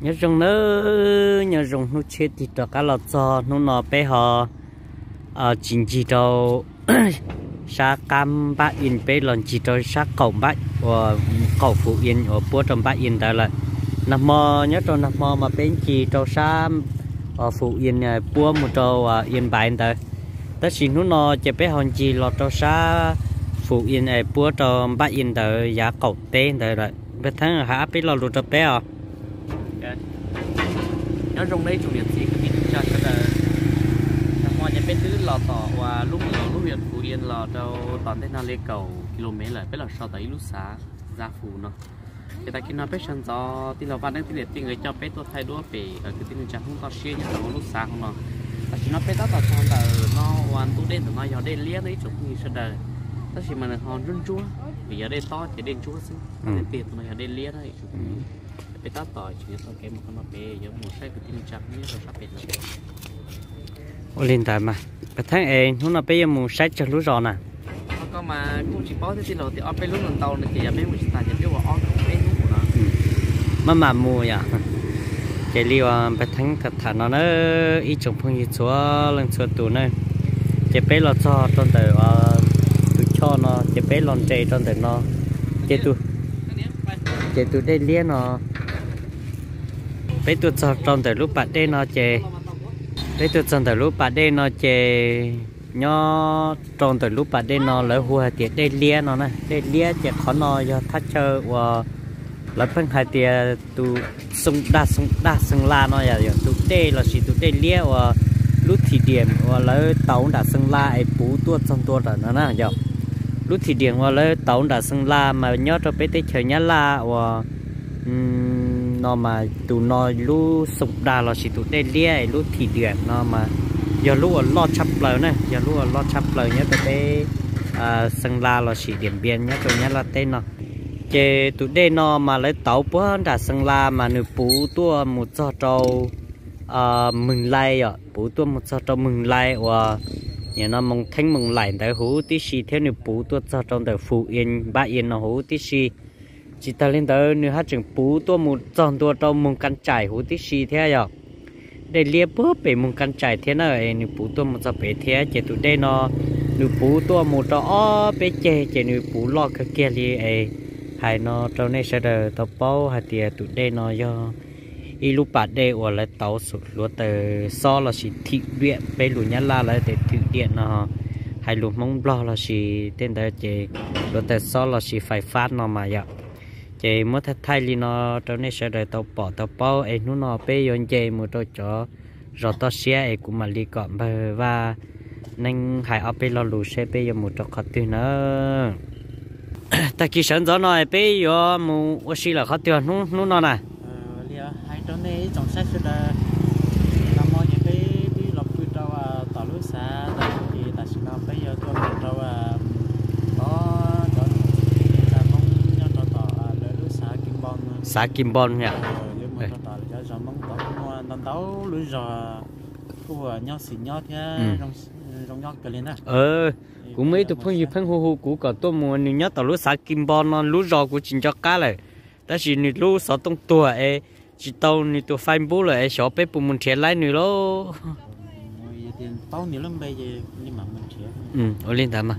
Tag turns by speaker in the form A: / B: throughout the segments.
A: nhớ rồng nữa nhớ rồng nó chết thì cho cá lọt cho nó nọ bé họ ở ờ, chính chỉ cho sa cam ba yên bé lần chỉ cho sa cầu ba và ờ, cầu phụ yên ở bố trong ba yên đó là nằm mơ nhớ cho nằm mơ mà bên chỉ cho sa ở phụ in bố một cho yên bài đó tất nhiên nó nọ chỉ bé hòn chỉ lọt cho sa phụ yên ở bố trong ba yên đó giá cầu tên đó là bé thằng hả, bé lọt cho bé à? Nó trong đây chủ điểm gì cái gì cho cho là hoa nhà bên tứ lò tỏ và lúc lò lúc huyện phú yên lò đâu tòn tên nào lên cầu km là biết là sau tới lúc xá ra phù nó. Thì ta khi nó biết chân gió thì là văn đang thì tiền người cho bé tôi thay đua về ở cái tiền chẳng không có xuyên như là lúc sáng không nó ta chỉ nó bé tao tao là nó hoàn tu đen nó giờ đen lia đấy chụp như sao đời. Ta chỉ mà là hòn run chúa vì giờ đen to thì đen chúa xí tiền nó giờ đen lia đấy bị tát tỏi chỉ nhớ cái một con bé giống một sách của tim chặt nhớ rồi sắp bị rồi. Ôi lên tại mà. Cái tháng em nó là bây một sách cho lúa rồi nè. Con mà cũng chỉ bó thế thì rồi thì ở bên lúc lần tàu này thì ở bên một tài nhập cho bọn ở bên lúc của nó ừ. mà mà mua nhỉ cái liều bé à, thắng thật thà nó nó ít trồng phong nhiệt chúa lần chúa tù này chế bé lo cho trong đời tụ cho nó. Chế bé lon chè trong đời nó. Chế tụ chế tụ đây liên nó bé tụt cho trong từ lúc bạn đây nó chè. Bé tụt trong từ lúc bạn đây nó chè. Nhó trong từ lúc bạn đây nó lỡ hùa tiệt đây lia nó nè đây lia chè khó nó do thắt chơi và lỡ phân hai tiệt tu sung đa sung đa sung la nó vậy tu đây là chỉ tu đây lia và lúc thì điểm và lỡ tàu đã sung la ai bú tuột trong tuột rồi nó nè giờ lúc thì điểm và lỡ tàu đã sung la mà nhớ cho bé tới chơi nhá la và nó mà tụ nó lú sụp đà là chỉ tụ tê lia lú thì điện nó mà. Giờ lú ở lo chắp lời này, giờ lú ở lo chắp lời nhé tụ tê à, sân la là chỉ điểm biên nhé tụ nhé là tên nó. Chế tụ đây nó mà lấy tàu bữa đã sân la mà nửa bú tua một giờ trâu à, mừng lai ạ. Bú tua một giờ trâu mừng lai và nhà nó mong thanh mừng lại tại hú tí xì theo nửa bú tua giờ trong đời phụ yên ba yên nó hú tí xì chỉ ta lên tới nếu hát chừng bú tua một tròn tua trâu mông căn trải hú tí xì thế à nhở để lia bớt bể mông căn trải thế nào nếu bú tua một giờ bể thế chỉ tụi đây nó nếu bú tua một trò ó bể chè chỉ nếu bú lo cái kia li ấy hay nó trong này sẽ được tàu bao hay tiệt tụi đây nó do y lúc bạn đây ở lại tàu sụt lúa từ so là chỉ thị điện bể lúa nhá la lại để thị điện nó hay lúa mông lo là chỉ tên đó chỉ lúa từ so là chỉ phải phát nó mà vậy chị mới thay thay li nó cho nên sẽ đợi tàu bỏ tàu bao, ấy nó nó bé yon chị một trò chó rồi tao xe, ấy cũng mà li cọm và nên hãy ở bên lo lù xe bé yon một cho khó tiền nữa. Ta kỳ sẵn gió nói bé yon một ô xí là khó tiêu. Nó nó nó nè.
B: Hai cho này trong sách là làm mọi những cái đi lọc quy trâu à tỏ lối xa thì ta sẽ làm bây giờ tôi một trâu à
A: xã Kim Bon nha.
B: lên á.
A: Ờ, cũng mấy tụi phong gì phong hu hu của cả tôi mua nhiều nhất tàu lưới xã Kim Bon nó lưới giò của chính cho cá này. đó chỉ nhiều lưới sáu tông tua ấy chỉ tàu nhiều tụi phai bù lại sợ bé bù mình trẻ lại nữa lo.
B: tàu nhiều lắm bây giờ nhưng mà mình trẻ.
A: Ừ, ở lên thảm mà.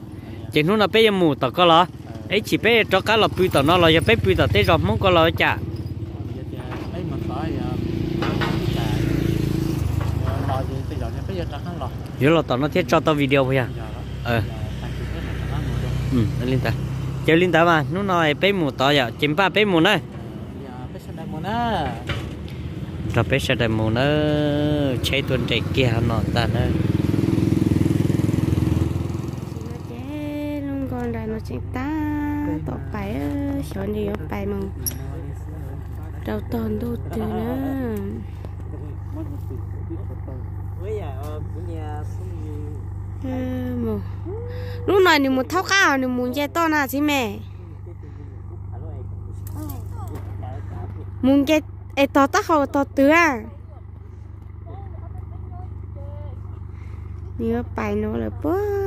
A: Chỉ nó là bé mù tàu có lo ấy chỉ bé cho cá là bùi tàu nó là bé bùi tàu tới rồi muốn có lo chả nhớ là tao nó thiết cho tao video thôi à? Ờ. Ừ linh ta chơi linh ta mà nó nói bé mù tao giờ chém ba bé mù này cho bé sẽ đại mù nó chơi tuần chạy kia nó ta nữa
C: อนอยู่ไปมึงเราตอนดูตือนะเออมูลูกหน่อยนี่มูเท่าข้าวนี่มูแย่ต้
A: อนหน้า
C: สิแม่มุงแกไอ
B: ต่อตา
C: เขาต่อเตือนี่ก็ไปโน่เลยปุ๊บ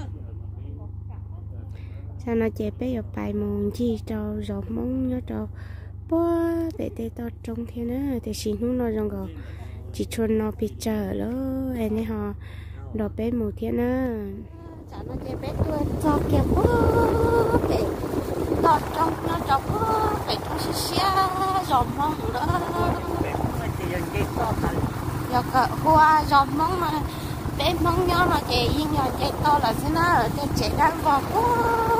C: sao nó chế bé ở bài mòn chi cho gió mong nhớ cho bó để để to trong thế nữa. Để xin không nói rằng gò chỉ cho nó bị chờ lo em ấy họ đồ bé một thế nữa. Sao nó chế bé tôi, cho kia bó để to trong nó cho bó để cho xí xí rồi mong đó giờ cả hoa gió mong mà bé mong nhớ mà chị yên nhờ chị to là thế nào? Để đây chị đang vào quá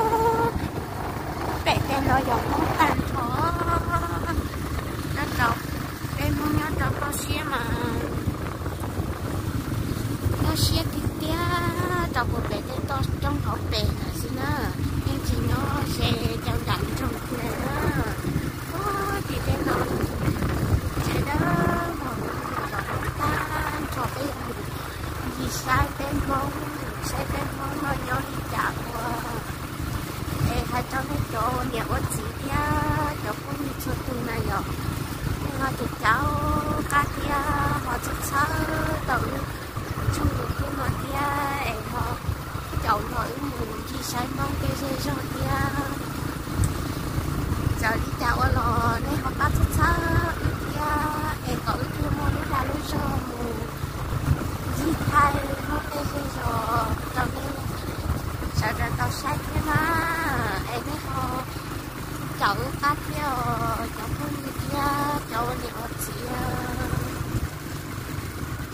C: trong hộp bé là thế nào em chỉ nó sẽ trong đặng trong này đó thì bé nó chị đó cho cái gì sai bên mông sai bên mông nó nhớ đi chạm qua để hai cháu nó cho nhà có chỉ kia cho cũng như cho tu này rồi nhưng mà tụi cháu cá kia họ chỉ sao tự chung được tu nó kia em họ cháu nói muốn gì sai mong cái gì rồi kia giờ đi chào ở lò này họ bắt chút sao kia em có cái mua nó ra lúc sau gì thay nó cái gì rồi cho nên sợ ra tao sai thế mà em thấy họ cháu cắt kia cháu không như kia cháu nhiều chị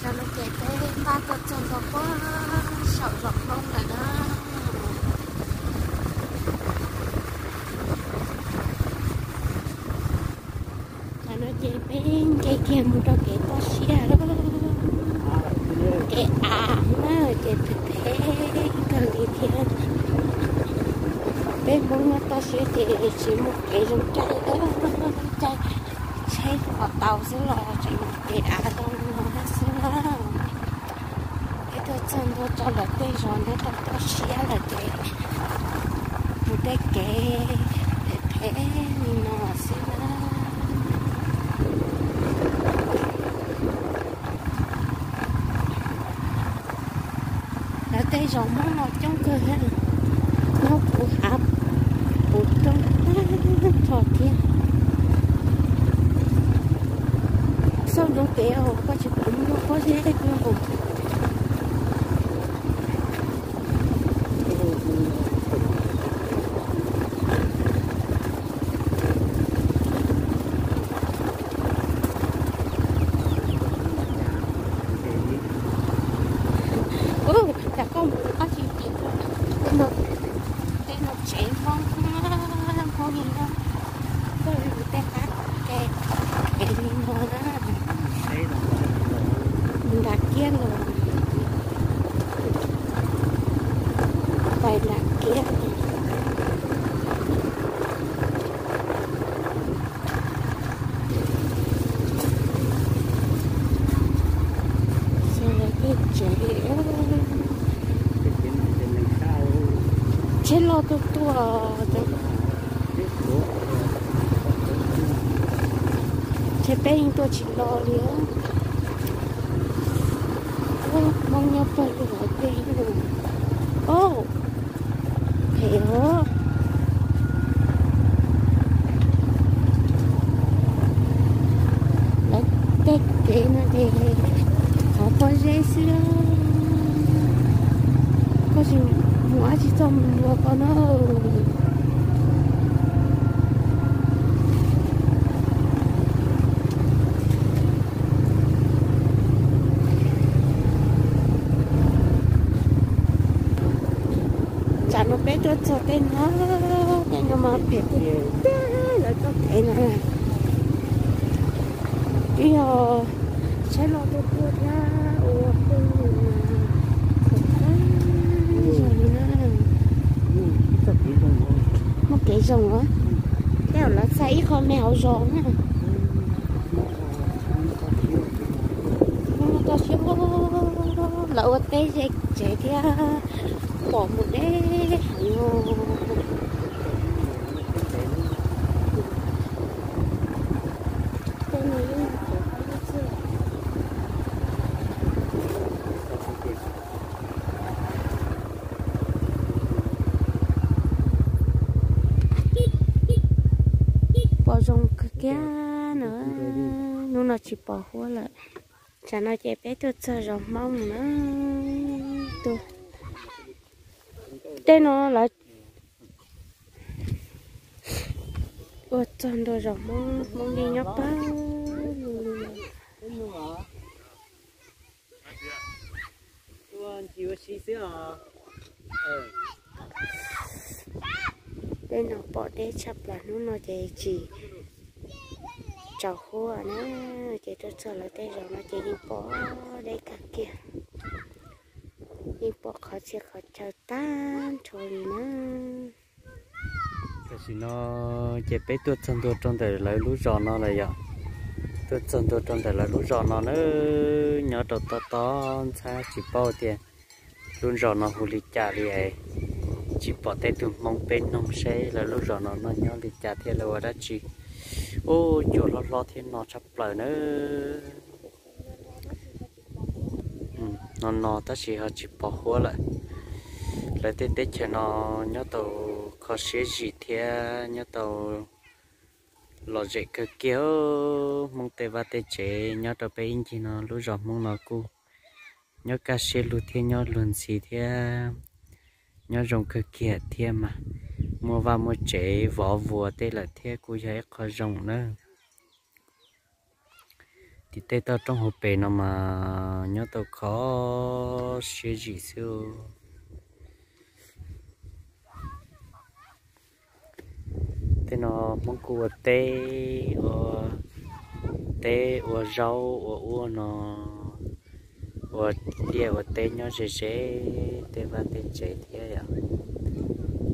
C: cháu nó kể tới ba tuần chân có quá sợ rộng không là đó cháu nó chế bên cái kia một đôi cái to xia đó cái ảm nó cái thế cần đi thiên bên muốn nó ta sẽ thì chỉ một cái giống chạy đó chạy chạy vào tàu sẽ là chạy một cái ả đó nó sẽ là cái tôi chân tôi cho là cái rồi nó to ta sẽ là cái một cái cái thế nó sẽ là là đây rồi nó ngọt trong cơ hình nó phù hợp phù trong trò kia sau đó kéo có chụp gì là con có gì thì tên một tên một chạy phong phong gì đó có một tên khác cái cái gì đó đó mình đặt kia rồi phải đặt kia chế lo tôi tua chế bên tôi chỉ lo liền mong nhau phải được ở bên rồi, ô! Hiểu đấy cái cái nó thì họ có dễ xưa. Có gì mua nó nó bé cho cho tên nó tên nó mà bé cái là cho tên nó bây giờ sẽ lo tôi tôi ra ô tôi một cái rồng á. Lá xài thấy con mèo to xíu lỡ tê dệt chế thì bỏ một đế. Bỏ rong cái kia nữa nó nó chỉ bỏ hoa lại chả nó chạy bé tôi sợ rong mong nữa tôi tên nó là ôi chân đồ rong mong mong đi nhóc ba đây nó bỏ đế chập là nó nó chạy chỉ chào khô à nó chạy cho sợ là tên rồi nó chạy đi bỏ đây cả kia đi bỏ khó 그래서 khó chào tan thôi nữa
A: cái gì nó chế bé tuột chân tuột trong đời lấy lú giò nó là vậy tuột chân tuột trong đời lấy lú giò nó nữa đầu to to chỉ tiền. Luôn giò nó hù lì chả đi ấy. Chỉ bỏ tay từ mong bên nông xe là lúc giò nó nó nhớ lì thì là đó chỉ. Ô, chỗ lo lo thì nó sắp lại nữa nó nó ta chỉ họ chỉ bỏ hoa lại. Lại tết tết cho nó, nhớ tàu có xe gì thế, nhớ tàu lò dậy cơ kéo mong tê và tê chế nhớ tàu bé in chỉ nó lú giò mong nó cu. Nhớ cá xe lú thế, nhớ luồn gì thế, nhớ rồng cơ kia thế mà. Mua vào mua chế vỏ vùa tê là thế cô giấy có rồng nữa thì tê tao trong hộp bể nó mà nhớ tao khó xế gì xưa tê nó mong cua tê ở tê ở rau ở uo nó ở địa ở tê nhớ dễ dễ tê và tê dễ thế à.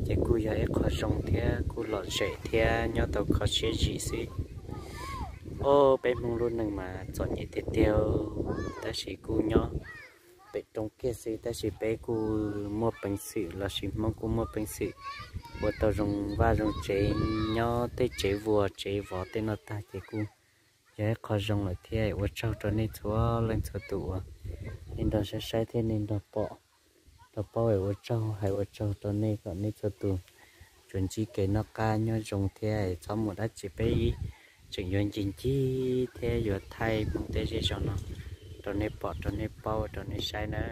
A: Chỉ cua giờ khó rong thế cua lọt dễ thế nhớ tao khó xế gì xí ô bé mong luôn nè mà chọn nhị tiếp tiêu. Ta chỉ cú nhỏ, bé trong kia xí ta chỉ bé cú mua bánh xị là chỉ mong cú mua bánh xị bộ tàu rồng va rồng chế nhỏ, tê chế vừa chế vỏ tê nó ta chế cú giờ khó rồng là thế ấy ô trâu cho nên chúa lên chúa tụ. Nên đó sẽ sai thế nên đó bỏ. Đó bỏ ở trâu hay ô trâu cho nên còn nên chúa tụ. Chuẩn chỉ cái nó ca nhỏ rồng thế cho một đất chỉ bé chừng yon chính chi thế giờ thay mong tế sẽ cho nó cho nên bỏ cho nên bao cho nên sai nữa